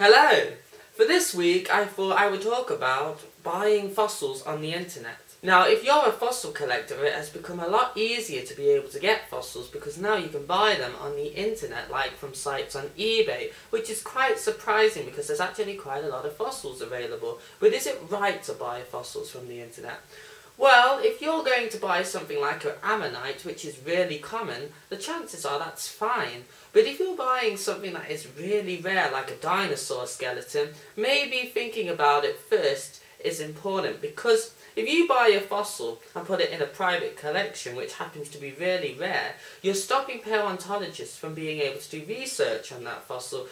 Hello! For this week I thought I would talk about buying fossils on the internet. Now if you're a fossil collector it has become a lot easier to be able to get fossils because now you can buy them on the internet like from sites on eBay which is quite surprising because there's actually quite a lot of fossils available. But is it right to buy fossils from the internet? Well, if you're going to buy something like an ammonite, which is really common, the chances are that's fine. But if you're buying something that is really rare, like a dinosaur skeleton, maybe thinking about it first is important because if you buy a fossil and put it in a private collection, which happens to be really rare, you're stopping paleontologists from being able to do research on that fossil,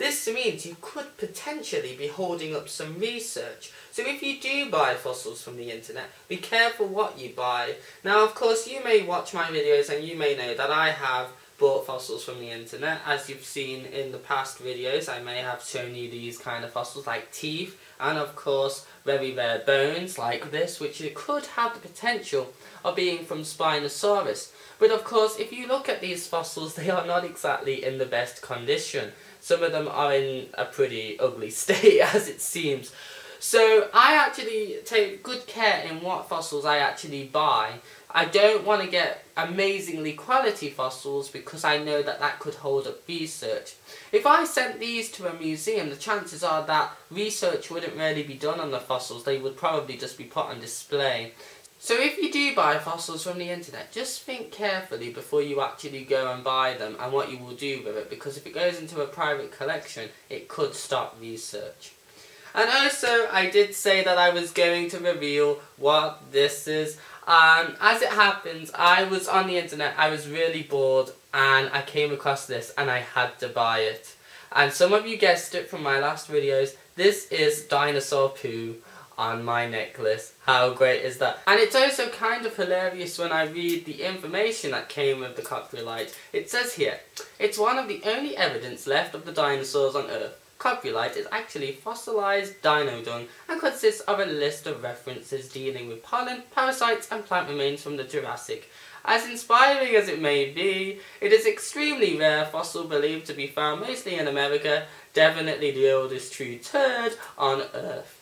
this means you could potentially be holding up some research. So if you do buy fossils from the internet, be careful what you buy. Now of course you may watch my videos and you may know that I have bought fossils from the internet. As you've seen in the past videos, I may have shown you these kind of fossils like teeth and of course very rare bones like this which could have the potential of being from Spinosaurus. But of course if you look at these fossils they are not exactly in the best condition. Some of them are in a pretty ugly state as it seems. So I actually take good care in what fossils I actually buy. I don't want to get amazingly quality fossils because I know that that could hold up research. If I sent these to a museum, the chances are that research wouldn't really be done on the fossils. They would probably just be put on display. So if you do buy fossils from the internet, just think carefully before you actually go and buy them and what you will do with it because if it goes into a private collection, it could stop research. And also, I did say that I was going to reveal what this is. Um, as it happens, I was on the internet, I was really bored, and I came across this and I had to buy it. And some of you guessed it from my last videos, this is dinosaur poo on my necklace. How great is that? And it's also kind of hilarious when I read the information that came with the coprolite. It says here, it's one of the only evidence left of the dinosaurs on Earth. Coprolite is actually fossilized dino dung and consists of a list of references dealing with pollen, parasites and plant remains from the Jurassic. As inspiring as it may be, it is extremely rare fossil believed to be found mostly in America, definitely the oldest true turd on Earth.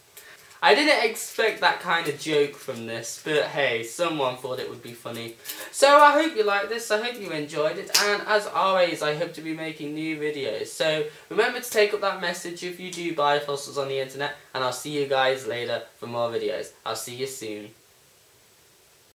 I didn't expect that kind of joke from this, but hey, someone thought it would be funny. So I hope you liked this, I hope you enjoyed it, and as always, I hope to be making new videos. So remember to take up that message if you do buy fossils on the internet, and I'll see you guys later for more videos. I'll see you soon.